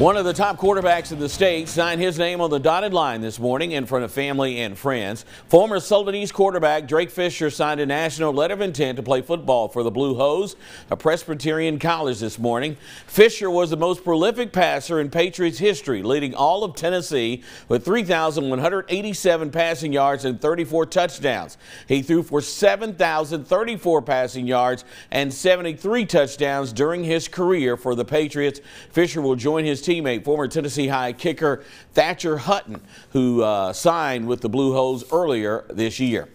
One of the top quarterbacks in the state signed his name on the dotted line this morning in front of family and friends. Former Sullivan East quarterback Drake Fisher signed a national letter of intent to play football for the Blue Hose, a Presbyterian college this morning. Fisher was the most prolific passer in Patriots history, leading all of Tennessee with 3,187 passing yards and 34 touchdowns. He threw for 7,034 passing yards and 73 touchdowns during his career for the Patriots. Fisher will join his team teammate, former Tennessee High kicker Thatcher Hutton, who uh, signed with the Blue Hose earlier this year.